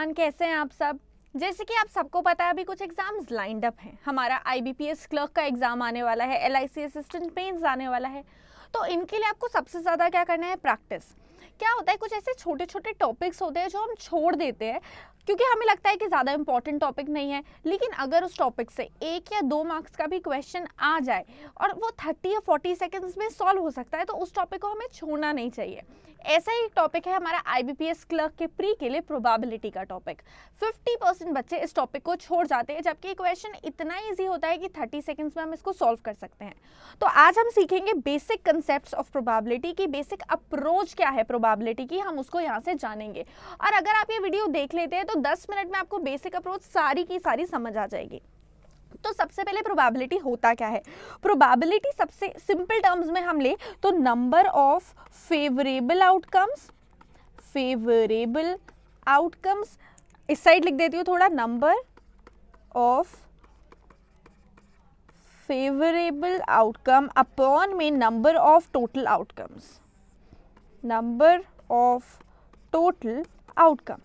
Everyone कैसे हैं आप सब? जैसे कि आप सबको पता है, अभी कुछ एग्ज़ाम्स लाइंड अप हैं। हमारा आईबीपीएस क्लर्क का एग्ज़ाम आने वाला है एलआईसी असिस्टेंट पेंस आने वाला है। तो इनके लिए आपको सबसे ज़्यादा क्या करना है? प्रैक्टिस क्या होता है, कुछ ऐसे छोटे छोटे टॉपिक्स होते हैं जो हम छोड़ देते हैं, क्योंकि हमें लगता है कि ज़्यादा इंपॉर्टेंट टॉपिक नहीं है। लेकिन अगर उस टॉपिक से एक या दो मार्क्स का भी क्वेश्चन आ जाए और वो थर्टी या फोर्टी सेकेंड्स में सॉल्व हो सकता है तो उस टॉपिक को हमें छोड़ना नहीं चाहिए। ऐसा ही एक टॉपिक है हमारा आईबीपीएस क्लर्क के प्री के लिए प्रोबेबिलिटी का टॉपिक 50 परसेंट बच्चे इस टॉपिक को छोड़ जाते हैं, जबकि क्वेश्चन इतना इजी होता है कि 30 सेकंड्स में हम इसको सॉल्व कर सकते हैं। तो आज हम सीखेंगे बेसिक कंसेप्ट ऑफ़ प्रोबेबिलिटी की बेसिक अप्रोच क्या है प्रोबेबिलिटी की, हम उसको यहाँ से जानेंगे। और अगर आप ये वीडियो देख लेते हैं तो दस मिनट में आपको बेसिक अप्रोच सारी की सारी समझ आ जाएगी। तो सबसे पहले प्रोबेबिलिटी होता क्या है? प्रोबेबिलिटी सबसे सिंपल टर्म्स में हम ले तो number of favourable outcomes favourable outcomes इस साइड लिख देती हूँ थोड़ा number of favourable outcome upon में number of total outcomes number of total outcome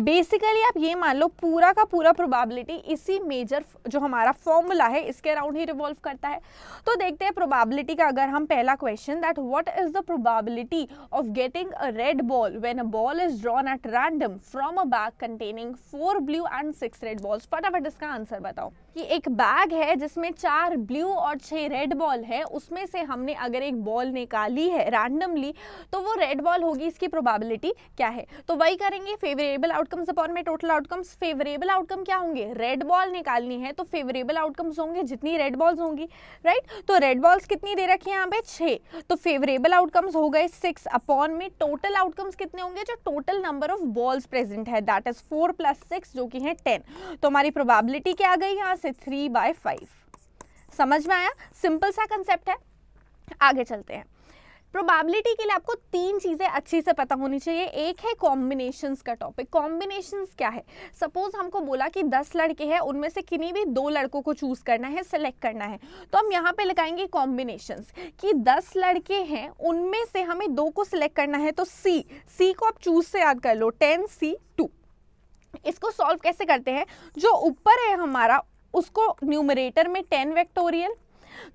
basically आप ये मान लो, पूरा का पूरा प्रोबेबिलिटी इसी मेजर जो हमारा फॉर्मूला है, इसके अराउंड ही रिवॉल्व करता है। तो देखते हैं प्रोबेबिलिटी का अगर हम पहला question that what is the probability of getting a red ball when a ball is drawn at random from a bag containing four blue and six red balls फटाफट इसका आंसर बताओ। कि एक बैग है जिसमें चार ब्लू और छह रेड बॉल है, उसमें से हमने अगर एक बॉल निकाली है रैंडमली तो वो रेड बॉल होगी, इसकी प्रोबेबिलिटी क्या है? तो वही करेंगे फेवरेबल आउटकम्स अपॉन में टोटल आउटकम्स फेवरेबल आउटकम क्या होंगे? रेड बॉल निकालनी है तो फेवरेबल आउटकम्स होंगे, जितनी रेड बॉल्स होंगी राइट तो रेड बॉल्स कितनी दे रखी है यहाँ पे? छः तो फेवरेबल आउटकम्स हो गए सिक्स अपॉन में टोटल आउटकम्स कितने होंगे? जो total number of balls present है that is four plus six जो कि है टेन तो हमारी प्रोबेबिलिटी क्या आ गई यहाँ से? थ्री बाय फाइव समझ में आया? सिंपल सा कंसेप्ट है। आगे चलते हैं। प्रोबेबिलिटी के लिए आपको तीन चीज़ें अच्छी से पता होनी चाहिए। एक है कॉम्बिनेशंस का टॉपिक कॉम्बिनेशंस क्या है? सपोज़ हमको बोला कि दस लड़के हैं, उनमें से किन्हीं भी दो लड़कों को चूज़ करना है सेलेक्ट करना है। तो हम यहाँ पे लगाएँगे कॉम्बिनेशंस कि दस लड़के हैं, उनमें से हमें दो को सिलेक्ट करना है तो सी सी को आप चूज़ से याद कर लो टेन सी टू इसको सॉल्व कैसे करते हैं? जो ऊपर है हमारा, उसको न्यूमरेटर में टेन वेक्टोरियल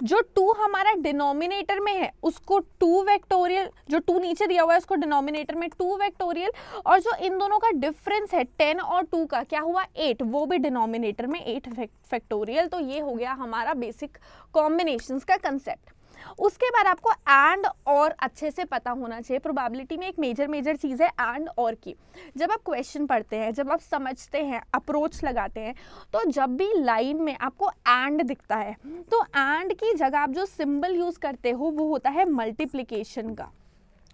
जो टू हमारा डिनोमिनेटर में है, उसको टू वेक्टोरियल, जो टू नीचे दिया हुआ है, उसको डिनोमिनेटर में टू वेक्टोरियल, और जो इन दोनों का डिफरेंस है टेन और टू का, क्या हुआ? एट वो भी डिनोमिनेटर में एट फैक्टोरियल तो ये हो गया हमारा बेसिक कॉम्बिनेशन का कंसेप्ट उसके बाद आपको एंड और अच्छे से पता होना चाहिए। प्रोबेबिलिटी में एक मेजर मेजर चीज़ है एंड और की। जब आप क्वेश्चन पढ़ते हैं, जब आप समझते हैं अप्रोच लगाते हैं तो जब भी लाइन में आपको एंड दिखता है तो एंड की जगह आप जो सिंबल यूज़ करते हो, वो होता है मल्टीप्लीकेशन का।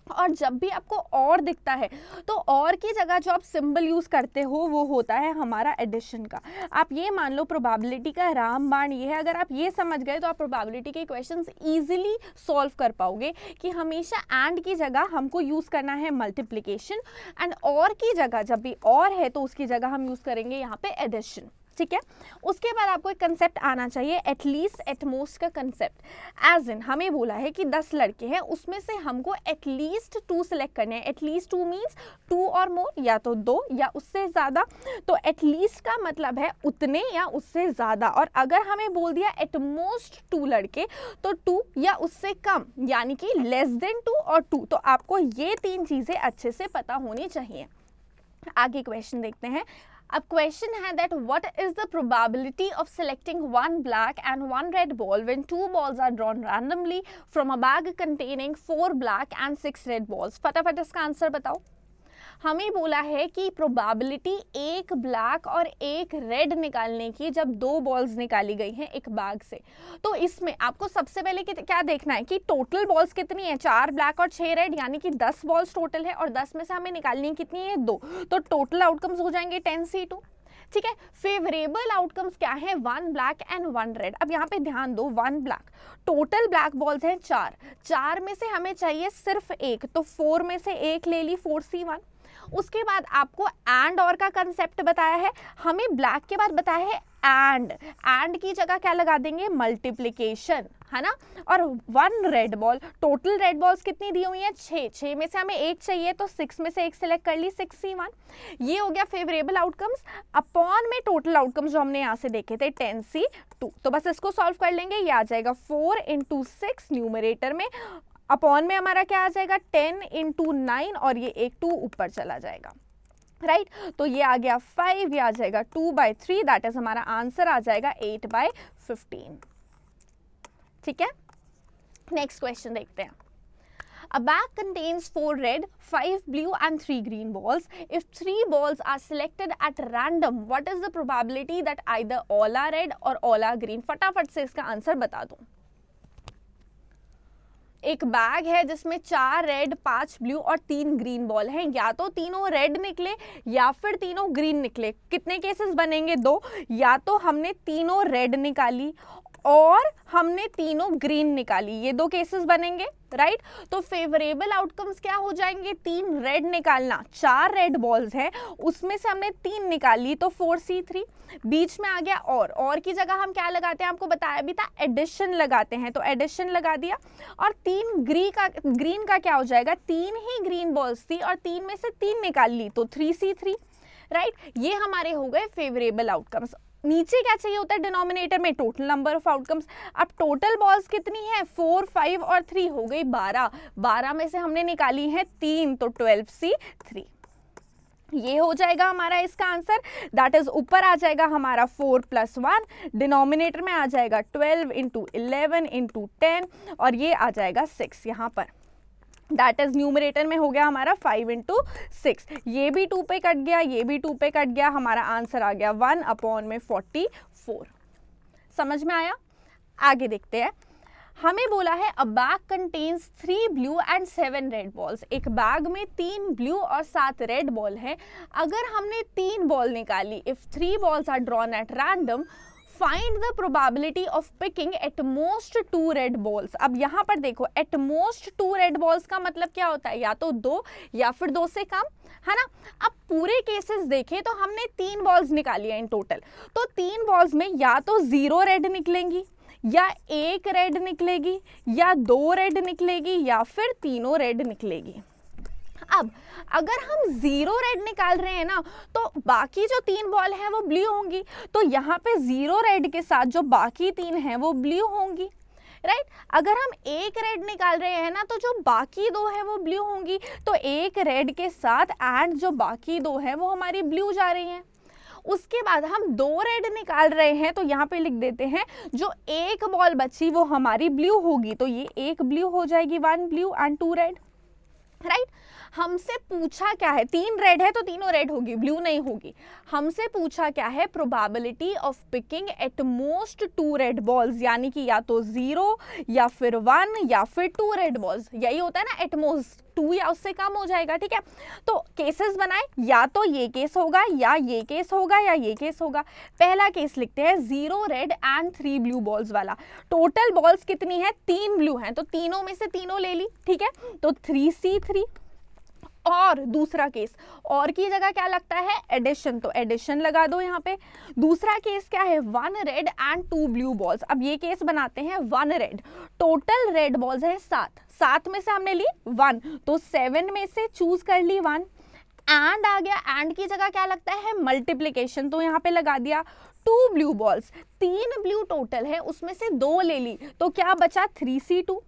और जब भी आपको और दिखता है तो और की जगह जो आप सिंबल यूज़ करते हो, वो होता है हमारा एडिशन का। आप ये मान लो प्रोबेबिलिटी का रामबाण ये है, अगर आप ये समझ गए तो आप प्रोबेबिलिटी के क्वेश्चंस इजीली सॉल्व कर पाओगे कि हमेशा एंड की जगह हमको यूज़ करना है मल्टीप्लीकेशन एंड और की जगह जब भी और है तो उसकी जगह हम यूज़ करेंगे यहाँ पे एडिशन ठीक है? उसके बाद आपको एक कंसेप्ट आना चाहिए एटलीस्ट एटमोस्ट का कंसेप्ट एज इन हमें बोला है कि दस लड़के हैं, उसमें से हमको एटलीस्ट टू सेलेक्ट करने हैं. एटलीस्ट टू मीन्स टू और मोर या तो दो, या उससे ज़्यादा. तो एटलीस्ट का मतलब है उतने या उससे ज़्यादा. और अगर हमें बोल दिया एटमोस्ट टू लड़के तो टू या उससे कम, यानी कि लेस देन टू और टू तो आपको ये तीन चीज़ें अच्छे से पता होनी चाहिए. आगे क्वेश्चन देखते हैं. A question had that what is the probability of selecting one black and one red ball when two balls are drawn randomly from a bag containing four black and six red balls? फटाफट इसका answer बताओ हमें बोला है कि probability एक black और एक रेड निकालने की जब दो बॉल्स निकाली गई हैं एक बैग से। तो इसमें आपको सबसे पहले क्या देखना है कि टोटल बॉल्स कितनी है? चार ब्लैक और छह रेड यानी कि दस बॉल्स टोटल है और दस में से हमें निकालनी कितनी है? दो। तो टोटल आउटकम्स हो जाएँगे टेन सी टू ठीक है? फेवरेबल आउटकम्स क्या है? One black and one red अब यहाँ पे ध्यान दो one black total black balls हैं चार। चार में से हमें चाहिए सिर्फ़ एक। तो फोर में से एक ले ली फोर सी वन उसके बाद आपको एंड और का कंसेप्ट बताया है। हमें ब्लैक के बाद बताया है एंड एंड की जगह क्या लगा देंगे? मल्टीप्लीकेशन है ना? और one red ball total red balls कितनी दी हुई है? छः। छः में से हमें एक चाहिए तो सिक्स में से एक सिलेक्ट कर ली सिक्स सी वन ये हो गया फेवरेबल आउटकम्स अपॉन में टोटल आउटकम्स जो हमने यहाँ से देखे थे टेन सी टू तो बस इसको सॉल्व कर लेंगे, ये आ जाएगा फोर इंटू सिक्स न्यूमरेटर में। अपॉन में हमारा क्या आ जाएगा टेन इंटू नाइन और ये एक टू ऊपर चला जाएगा राइट right? तो ये आ गया फाइव ये आ जाएगा two by three that is हमारा आंसर आ जाएगा एट बाई फिफ्टीन ठीक है नेक्स्ट क्वेश्चन देखते हैं A bag contains four red, five blue and three green balls. If three balls are selected at random, what is the probability that either all are red or all are green? फटाफट से इसका answer बता दो एक bag है जिसमें चार red, पाँच ब्लू और तीन ग्रीन बॉल हैं। या तो तीनों रेड निकले या फिर तीनों ग्रीन निकले। कितने केसेस बनेंगे दो? या तो हमने तीनों रेड निकाली और हमने तीनों ग्रीन निकाली। ये दो केसेस बनेंगे राइट तो फेवरेबल आउटकम्स क्या हो जाएँगे? तीन रेड निकालना। चार रेड बॉल्स हैं, उसमें से हमने तीन निकाली तो फोर सी थ्री बीच में आ गया और। और की जगह हम क्या लगाते हैं? आपको बताया भी था एडिशन लगाते हैं। तो एडिशन लगा दिया। और तीन ग्री का ग्रीन का क्या हो जाएगा? तीन ही ग्रीन बॉल्स थी और तीन में से तीन निकाल ली तो थ्री सी थ्री राइट ये हमारे हो गए फेवरेबल आउटकम्स नीचे क्या चाहिए होता है? डिनोमिनेटर में टोटल नंबर ऑफ़ आउटकम्स अब टोटल बॉल्स कितनी है? फोर फाइव और थ्री हो गई बारह. बारह में से हमने निकाली है तीन तो ट्वेल्व सी थ्री ये हो जाएगा हमारा इसका आंसर दैट इज़ ऊपर आ जाएगा हमारा फोर प्लस वन डिनोमिनेटर में आ जाएगा twelve into eleven into ten और ये आ जाएगा सिक्स यहाँ पर. दैट इज़ न्यूमरेटर में हो गया हमारा फाइव इंटू सिक्स ये भी टू पे कट गया, ये भी टू पे कट गया, हमारा आंसर आ गया वन अपॉन में फोर्टी फोर समझ में आया? आगे देखते हैं. हमें बोला है a bag contains three blue and seven red balls एक बैग में तीन ब्लू और सात रेड बॉल है. अगर हमने तीन बॉल निकाली if three balls are drawn at random find the probability of picking at most two red balls अब यहाँ पर देखो at most two red balls का मतलब क्या होता है? या तो दो, या फिर दो से कम, है ना? अब पूरे केसेस देखें तो हमने तीन बॉल्स निकाली है इन टोटल तो तीन बॉल्स में या तो ज़ीरो रेड निकलेंगी, या एक रेड निकलेगी, या दो रेड निकलेगी, या फिर तीनों रेड निकलेगी. अब अगर हम ज़ीरो रेड निकाल रहे हैं ना तो बाकी जो तीन बॉल हैं वो ब्लू होंगी। तो यहाँ पे ज़ीरो रेड के साथ जो बाकी तीन हैं वो ब्लू होंगी राइट right? अगर हम एक रेड निकाल रहे हैं ना तो जो बाकी दो है वो ब्लू होंगी। तो एक रेड के साथ एंड जो बाकी दो है वो हमारी ब्लू जा रही हैं। उसके बाद हम दो रेड निकाल रहे हैं तो यहाँ पे लिख देते हैं, जो एक बॉल बची वो हमारी ब्लू होगी। तो ये एक ब्लू हो जाएगी one blue and two red right? हमसे पूछा क्या है? तीन रेड है तो तीनों रेड होगी ब्लू नहीं होगी। हमसे पूछा क्या है? Probability of picking at most two red balls यानी कि या तो ज़ीरो या फिर वन या फिर टू रेड बॉल्स यही होता है ना एट मोस्ट टू या उससे कम हो जाएगा, ठीक है? तो केसेस बनाए, या तो ये केस होगा, या ये केस होगा, या ये केस होगा। पहला केस लिखते हैं zero red and three blue balls वाला। टोटल बॉल्स कितनी है? तीन ब्लू हैं तो तीनों में से तीनों ले ली, ठीक है? तो थ्री सी थ्री और दूसरा केस। और की जगह क्या लगता है? एडिशन तो एडिशन लगा दो यहाँ पे। दूसरा केस क्या है? One red and two blue balls अब ये केस बनाते हैं one red total red balls है सात। सात में से हमने ली वन तो सेवन में से चूज़ कर ली वन एंड आ गया। एंड की जगह क्या लगता है? मल्टीप्लीकेशन तो यहाँ पे लगा दिया। टू ब्लू बॉल्स तीन ब्लू टोटल है, उसमें से दो ले ली। तो क्या बचा? थ्री सी टू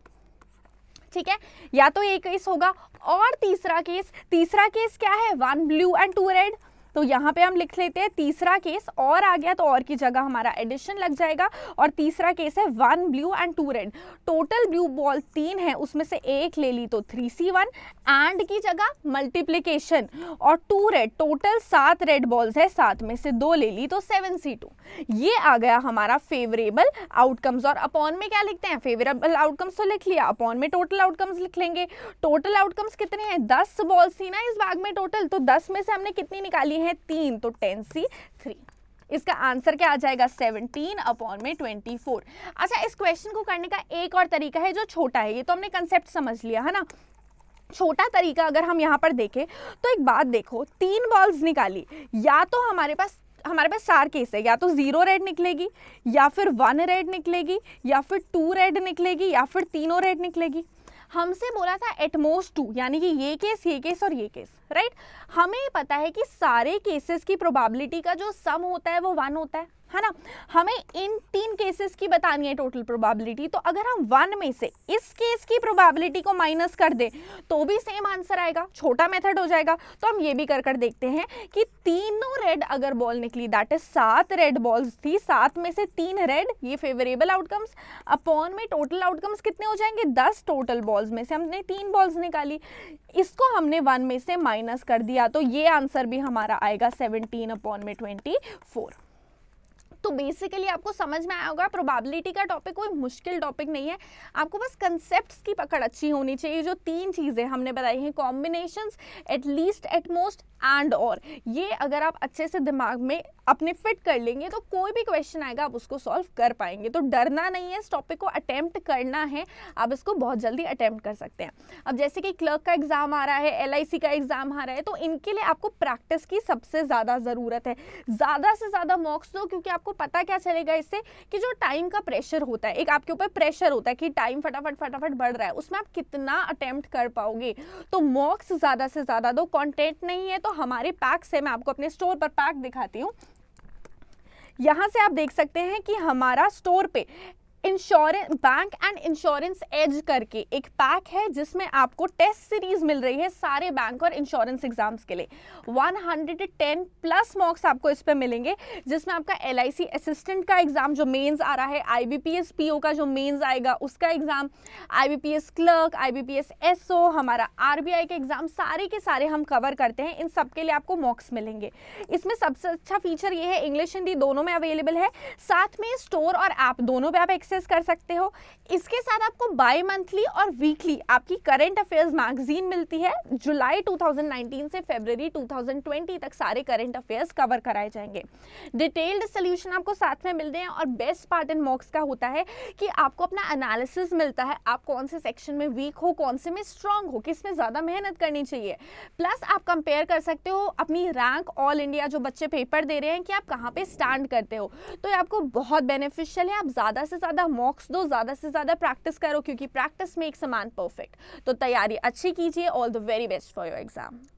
ठीक है? या तो एक केस होगा और तीसरा केस तीसरा केस क्या है? One blue and two red तो यहाँ पे हम लिख लेते हैं, तीसरा केस और आ गया तो और की जगह हमारा एडिशन लग जाएगा और तीसरा केस है one blue and two red total blue ball तीन है, उसमें से एक ले ली तो थ्री सी वन एंड की जगह मल्टीप्लीकेशन और टू रेड टोटल सात रेड बॉल्स है, सात में से दो ले ली तो सेवन सी टू ये आ गया हमारा फेवरेबल आउटकम्स और अपॉन में क्या लिखते हैं? फेवरेबल आउटकम्स तो लिख लिया अपॉन में टोटल आउटकम्स लिख लेंगे. टोटल आउटकम्स कितने हैं? दस बॉल्स थी ना इस बाग में टोटल तो दस में से हमने कितनी निकाली है? तीन तो टेन सी थ्री इसका आंसर क्या आ जाएगा? 17 अपॉन में 24 अच्छा इस क्वेश्चन को करने का एक और तरीका है जो छोटा है, ये तो हमने कंसेप्ट समझ लिया, है ना? छोटा तरीका अगर हम यहाँ पर देखें तो एक बात देखो, तीन बॉल्स निकाली, या तो हमारे पास हमारे पास चार केस है, या तो ज़ीरो रेड निकलेगी, या फिर वन रेड निकलेगी, या फिर टू रेड निकलेगी, या फिर तीनों रेड निकलेगी। हमसे बोला था एटमोस्ट टू यानी कि ये केस ये केस और ये केस राइट हमें पता है कि सारे केसेस की प्रोबेबिलिटी का जो सम होता है वो वन होता है। है ना? हमें इन तीन केसेस की बतानी है टोटल प्रोबेबिलिटी तो अगर हम वन में से इस केस की प्रोबेबिलिटी को माइनस कर दें तो भी सेम आंसर आएगा। छोटा मेथड हो जाएगा। तो हम ये भी कर कर देखते हैं कि तीनों रेड अगर बॉल निकली दैट इज़ सात रेड बॉल्स थी, सात में से तीन रेड ये फेवरेबल आउटकम्स अपॉन में टोटल आउटकम्स कितने हो जाएँगे? दस टोटल बॉल्स में से हमने तीन बॉल्स निकाली। इसको हमने वन में से माइनस कर दिया तो ये आंसर भी हमारा आएगा सेवनटीन अपॉन में ट्वेंटी फोर तो बेसिकली आपको समझ में आया होगा प्रोबेबिलिटी का टॉपिक कोई मुश्किल टॉपिक नहीं है। आपको बस कंसेप्ट की पकड़ अच्छी होनी चाहिए, जो तीन चीज़ें हमने बताई हैं कॉम्बिनेशंस एटलीस्ट एटमोस्ट एंड और। ये अगर आप अच्छे से दिमाग में अपने फिट कर लेंगे तो कोई भी क्वेश्चन आएगा, आप उसको सॉल्व कर पाएँगे। तो डरना नहीं है, इस टॉपिक को अटेम्प्ट करना है, आप इसको बहुत जल्दी अटेम्प्ट कर सकते हैं। अब जैसे कि क्लर्क का एग्ज़ाम आ रहा है एलआईसी का एग्ज़ाम आ रहा है तो इनके लिए आपको प्रैक्टिस की सबसे ज़्यादा ज़रूरत है। ज़्यादा से ज़्यादा मॉक्स दो, क्योंकि आपको पता क्या चलेगा इससे कि जो टाइम का प्रेशर होता है, एक आपके ऊपर प्रेशर होता है कि टाइम फटाफट फटाफट बढ़ रहा है, उसमें आप कितना अटेम्प्ट कर पाओगे? तो मॉक्स ज़्यादा से ज़्यादा, दो कॉन्टेंट नहीं है तो हमारे पैक से मैं आपको अपने स्टोर पर पैक दिखाती हूँ। यहाँ से आप देख सकते हैं कि हमारा स्टोर पे insurance bank and insurance as करके एक पैक है जिसमें आपको टेस्ट सीरीज़ मिल रही है सारे बैंक और इंश्योरेंस एग्ज़ाम्स के लिए। 110 प्लस मॉक्स आपको इस पर मिलेंगे, जिसमें आपका एल असिस्टेंट का एग्ज़ाम जो मेंस आ रहा है आई बी का जो मेंस आएगा, उसका exam I clerk I SO हमारा आर का एग्ज़ाम सारे के सारे हम कवर करते हैं। इन सब के लिए आपको मॉक्स मिलेंगे। इसमें सबसे अच्छा फीचर ये है इंग्लिश हिंदी दोनों में अवेलेबल है। साथ में स्टोर और ऐप दोनों पे आप एक्सेस एक्सेस कर सकते हो। इसके साथ आपको बाई मंथली और वीकली आपकी करंट अफेयर्स मैगजीन मिलती है। जुलाई 2019 से फरवरी 2020 तक सारे करंट अफेयर्स कवर कराए जाएँगे। डिटेल्ड सोल्यूशन आपको साथ में मिलते हैं और बेस्ट पार्ट इन मॉक्स का होता है कि आपको अपना एनालिसिस मिलता है। आप कौन से सेक्शन में वीक हो, कौन से में स्ट्रांग हो, किसमें ज़्यादा मेहनत करनी चाहिए। प्लस आप कंपेयर कर सकते हो अपनी रैंक ऑल इंडिया जो बच्चे पेपर दे रहे हैं कि आप कहाँ पे स्टैंड करते हो। तो ये आपको बहुत बेनिफिशियल है। आप ज़्यादा से ज़्यादा ज़्यादा मॉक्स दो ज़्यादा से ज़्यादा प्रैक्टिस करो, क्योंकि प्रैक्टिस में एक समान परफेक्ट तो तैयारी अच्छी कीजिए all the very best for your exam